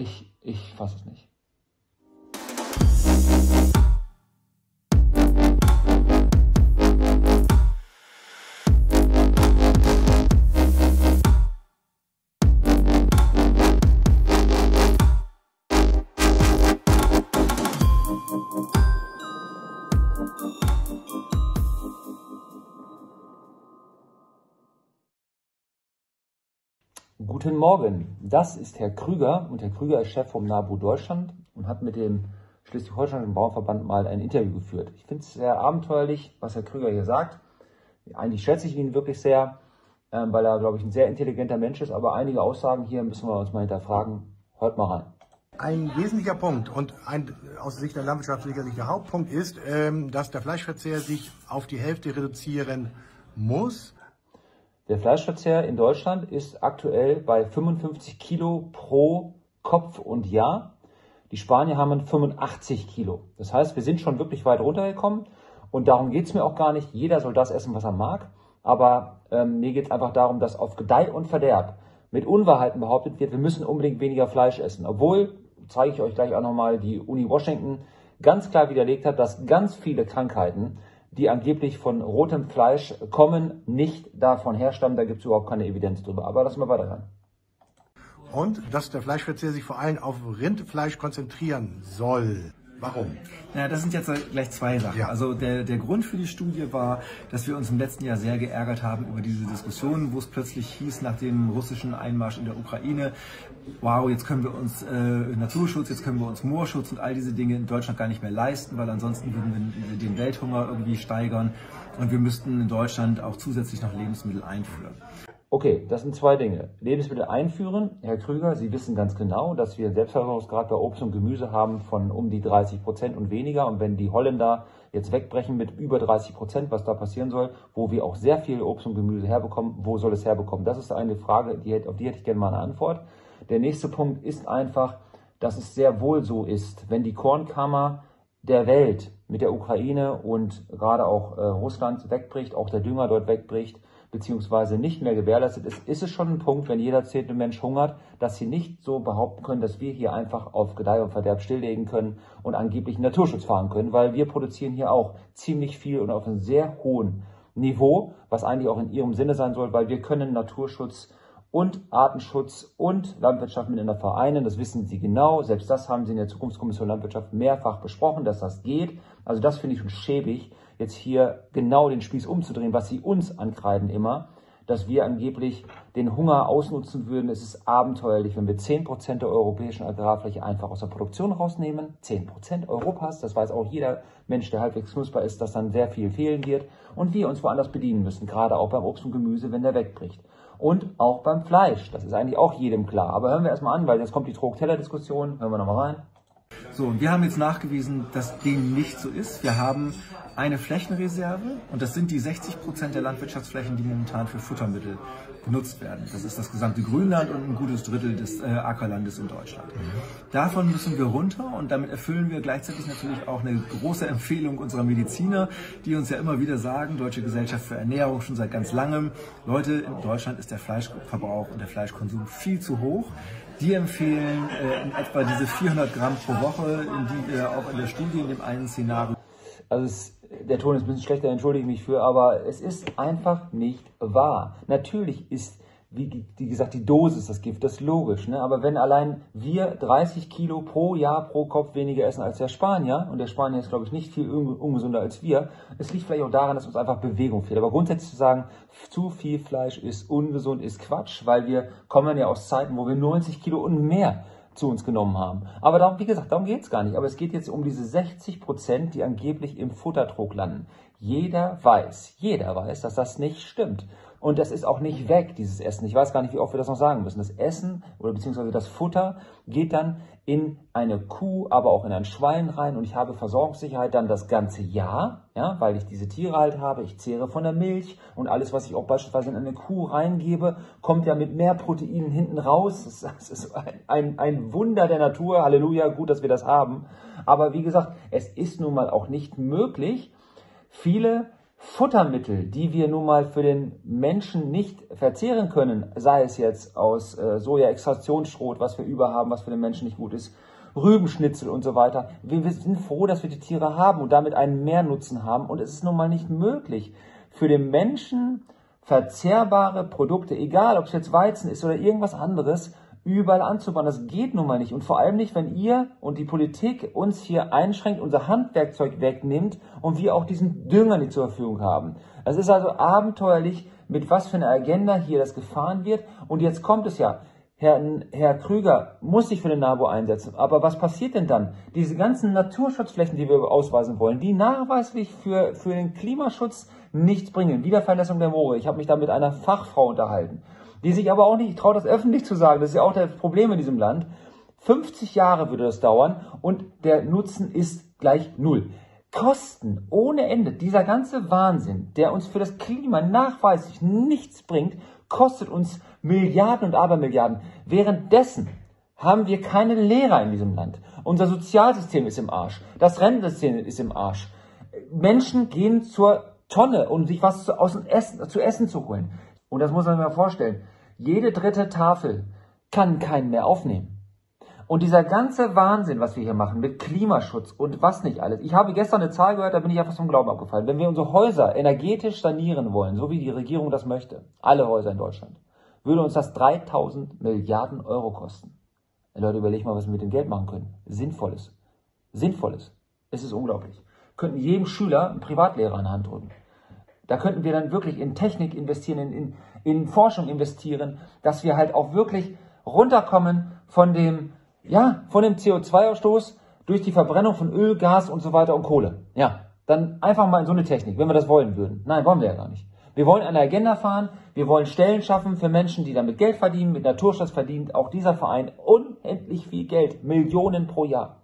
ich, ich fasse es nicht. Guten Morgen, das ist Herr Krüger und Herr Krüger ist Chef vom NABU Deutschland und hat mit dem Schleswig-Holsteinischen Bauernverband mal ein Interview geführt. Ich finde es sehr abenteuerlich, was Herr Krüger hier sagt. Eigentlich schätze ich ihn wirklich sehr, ähm, weil er, glaube ich, ein sehr intelligenter Mensch ist, aber einige Aussagen hier müssen wir uns mal hinterfragen. Hört mal rein. Ein wesentlicher Punkt und ein aus Sicht der Landwirtschaft sicherlich der Hauptpunkt ist, ähm, dass der Fleischverzehr sich auf die Hälfte reduzieren muss. Der Fleischverzehr in Deutschland ist aktuell bei 55 Kilo pro Kopf und Jahr. Die Spanier haben 85 Kilo. Das heißt, wir sind schon wirklich weit runtergekommen und darum geht es mir auch gar nicht. Jeder soll das essen, was er mag. Aber ähm, mir geht es einfach darum, dass auf Gedeih und Verderb mit Unwahrheiten behauptet wird, wir müssen unbedingt weniger Fleisch essen. Obwohl, zeige ich euch gleich auch nochmal, die Uni Washington ganz klar widerlegt hat, dass ganz viele Krankheiten die angeblich von rotem Fleisch kommen, nicht davon herstammen. Da gibt es überhaupt keine Evidenz drüber. Aber lassen wir weiter rein. Und dass der Fleischverzehr sich vor allem auf Rindfleisch konzentrieren soll. Warum? Ja, das sind jetzt gleich zwei Sachen. Ja. Also der, der Grund für die Studie war, dass wir uns im letzten Jahr sehr geärgert haben über diese Diskussion, wo es plötzlich hieß nach dem russischen Einmarsch in der Ukraine, wow, jetzt können wir uns äh, Naturschutz, jetzt können wir uns Moorschutz und all diese Dinge in Deutschland gar nicht mehr leisten, weil ansonsten würden wir den Welthunger irgendwie steigern und wir müssten in Deutschland auch zusätzlich noch Lebensmittel einführen. Okay, das sind zwei Dinge. Lebensmittel einführen. Herr Krüger, Sie wissen ganz genau, dass wir einen Selbstversorgungsgrad bei Obst und Gemüse haben von um die 30 Prozent und weniger. Und wenn die Holländer jetzt wegbrechen mit über 30 Prozent, was da passieren soll, wo wir auch sehr viel Obst und Gemüse herbekommen, wo soll es herbekommen? Das ist eine Frage, die, auf die hätte ich gerne mal eine Antwort. Der nächste Punkt ist einfach, dass es sehr wohl so ist, wenn die Kornkammer der Welt mit der Ukraine und gerade auch äh, Russland wegbricht, auch der Dünger dort wegbricht, beziehungsweise nicht mehr gewährleistet ist, ist es schon ein Punkt, wenn jeder zehnte Mensch hungert, dass sie nicht so behaupten können, dass wir hier einfach auf Gedeih und Verderb stilllegen können und angeblich Naturschutz fahren können, weil wir produzieren hier auch ziemlich viel und auf einem sehr hohen Niveau, was eigentlich auch in ihrem Sinne sein soll, weil wir können Naturschutz und Artenschutz und Landwirtschaft miteinander vereinen. Das wissen Sie genau. Selbst das haben Sie in der Zukunftskommission Landwirtschaft mehrfach besprochen, dass das geht. Also das finde ich schon schäbig, jetzt hier genau den Spieß umzudrehen, was Sie uns ankreiden immer, dass wir angeblich den Hunger ausnutzen würden. Es ist abenteuerlich, wenn wir 10% der europäischen Agrarfläche einfach aus der Produktion rausnehmen. 10% Europas, das weiß auch jeder Mensch, der halbwegs knusper ist, dass dann sehr viel fehlen wird. Und wir uns woanders bedienen müssen, gerade auch beim Obst und Gemüse, wenn der wegbricht und auch beim Fleisch. Das ist eigentlich auch jedem klar. Aber hören wir erstmal an, weil jetzt kommt die Trog-Teller-Diskussion. Hören wir nochmal rein. So, und wir haben jetzt nachgewiesen, dass dem nicht so ist. Wir haben eine Flächenreserve und das sind die 60 Prozent der Landwirtschaftsflächen, die momentan für Futtermittel genutzt werden. Das ist das gesamte Grünland und ein gutes Drittel des äh, Ackerlandes in Deutschland. Davon müssen wir runter und damit erfüllen wir gleichzeitig natürlich auch eine große Empfehlung unserer Mediziner, die uns ja immer wieder sagen, Deutsche Gesellschaft für Ernährung schon seit ganz langem, Leute, in Deutschland ist der Fleischverbrauch und der Fleischkonsum viel zu hoch. Die empfehlen äh, in etwa diese 400 Gramm pro Woche, in die wir auch in der Studie in dem einen Szenario. Also es der Ton ist ein bisschen schlechter, entschuldige mich für, aber es ist einfach nicht wahr. Natürlich ist, wie, wie gesagt, die Dosis das Gift, das ist logisch, ne? aber wenn allein wir 30 Kilo pro Jahr pro Kopf weniger essen als der Spanier, und der Spanier ist, glaube ich, nicht viel ungesunder als wir, es liegt vielleicht auch daran, dass uns einfach Bewegung fehlt. Aber grundsätzlich zu sagen, zu viel Fleisch ist ungesund, ist Quatsch, weil wir kommen ja aus Zeiten, wo wir 90 Kilo und mehr zu uns genommen haben. Aber darum, wie gesagt, darum geht es gar nicht. Aber es geht jetzt um diese 60 Prozent, die angeblich im Futterdruck landen. Jeder weiß, jeder weiß, dass das nicht stimmt. Und das ist auch nicht weg, dieses Essen. Ich weiß gar nicht, wie oft wir das noch sagen müssen. Das Essen oder beziehungsweise das Futter geht dann in eine Kuh, aber auch in ein Schwein rein und ich habe Versorgungssicherheit dann das ganze Jahr, ja, weil ich diese Tiere halt habe. Ich zehre von der Milch und alles, was ich auch beispielsweise in eine Kuh reingebe, kommt ja mit mehr Proteinen hinten raus. Das ist ein, ein, ein Wunder der Natur. Halleluja, gut, dass wir das haben. Aber wie gesagt, es ist nun mal auch nicht möglich, viele Futtermittel, die wir nun mal für den Menschen nicht verzehren können, sei es jetzt aus äh, Soja-Extraktionsschrot, was wir überhaben, was für den Menschen nicht gut ist, Rübenschnitzel und so weiter. Wir, wir sind froh, dass wir die Tiere haben und damit einen Mehrnutzen haben. Und es ist nun mal nicht möglich, für den Menschen verzehrbare Produkte, egal ob es jetzt Weizen ist oder irgendwas anderes, überall anzubauen. Das geht nun mal nicht. Und vor allem nicht, wenn ihr und die Politik uns hier einschränkt, unser Handwerkzeug wegnimmt und wir auch diesen Dünger nicht zur Verfügung haben. Das ist also abenteuerlich, mit was für einer Agenda hier das gefahren wird. Und jetzt kommt es ja. Herr, Herr Krüger muss sich für den NABU einsetzen. Aber was passiert denn dann? Diese ganzen Naturschutzflächen, die wir ausweisen wollen, die nachweislich für, für den Klimaschutz nichts bringen. Wiederverlassung der Moore. Ich habe mich da mit einer Fachfrau unterhalten die sich aber auch nicht traut, das öffentlich zu sagen. Das ist ja auch das Problem in diesem Land. 50 Jahre würde das dauern und der Nutzen ist gleich null. Kosten ohne Ende. Dieser ganze Wahnsinn, der uns für das Klima nachweislich nichts bringt, kostet uns Milliarden und Abermilliarden. Währenddessen haben wir keine Lehrer in diesem Land. Unser Sozialsystem ist im Arsch. Das Rentensystem ist im Arsch. Menschen gehen zur Tonne, um sich was zu, aus Essen, zu essen zu holen. Und das muss man sich mal vorstellen. Jede dritte Tafel kann keinen mehr aufnehmen. Und dieser ganze Wahnsinn, was wir hier machen mit Klimaschutz und was nicht alles. Ich habe gestern eine Zahl gehört, da bin ich einfach vom Glauben abgefallen. Wenn wir unsere Häuser energetisch sanieren wollen, so wie die Regierung das möchte, alle Häuser in Deutschland, würde uns das 3000 Milliarden Euro kosten. Leute, überlegt mal, was wir mit dem Geld machen können. Sinnvolles. Sinnvolles. Es ist unglaublich. Könnten jedem Schüler einen Privatlehrer an die Hand drücken. Da könnten wir dann wirklich in Technik investieren, in, in, Forschung investieren, dass wir halt auch wirklich runterkommen von dem, ja, von dem CO2-Ausstoß durch die Verbrennung von Öl, Gas und so weiter und Kohle. Ja, dann einfach mal in so eine Technik, wenn wir das wollen würden. Nein, wollen wir ja gar nicht. Wir wollen eine Agenda fahren, wir wollen Stellen schaffen für Menschen, die damit Geld verdienen, mit Naturschutz verdient. Auch dieser Verein unendlich viel Geld, Millionen pro Jahr.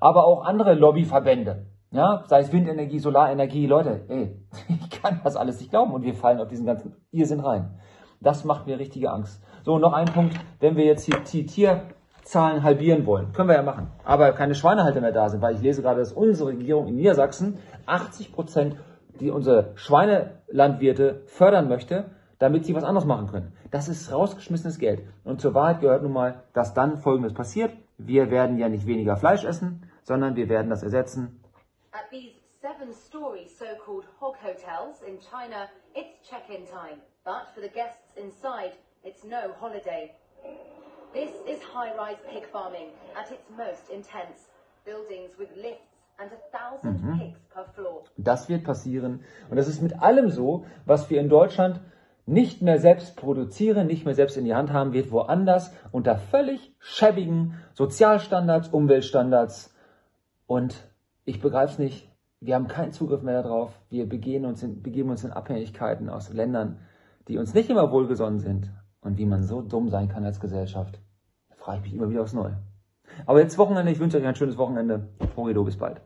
Aber auch andere Lobbyverbände, ja, sei es Windenergie, Solarenergie, Leute, ey, ich kann das alles nicht glauben und wir fallen auf diesen ganzen Irrsinn rein. Das macht mir richtige Angst. So, noch ein Punkt, wenn wir jetzt hier die Tierzahlen halbieren wollen, können wir ja machen, aber keine Schweinehalter mehr da sind, weil ich lese gerade, dass unsere Regierung in Niedersachsen 80 Prozent, die unsere Schweinelandwirte fördern möchte, damit sie was anderes machen können. Das ist rausgeschmissenes Geld. Und zur Wahrheit gehört nun mal, dass dann Folgendes passiert. Wir werden ja nicht weniger Fleisch essen, sondern wir werden das ersetzen At these seven-story so-called hog hotels in China, it's check-in time. But for the guests inside, it's no holiday. This is high-rise pig farming at its most intense. Buildings with lifts and a thousand mhm. pigs per floor. Das wird passieren. Und das ist mit allem so, was wir in Deutschland nicht mehr selbst produzieren, nicht mehr selbst in die Hand haben, wird woanders unter völlig schäbigen Sozialstandards, Umweltstandards und ich begreife es nicht. Wir haben keinen Zugriff mehr darauf. Wir begehen uns in, begeben uns in Abhängigkeiten aus Ländern, die uns nicht immer wohlgesonnen sind. Und wie man so dumm sein kann als Gesellschaft, frage ich mich immer wieder aufs Neue. Aber jetzt Wochenende, ich wünsche euch ein schönes Wochenende. Horido, bis bald.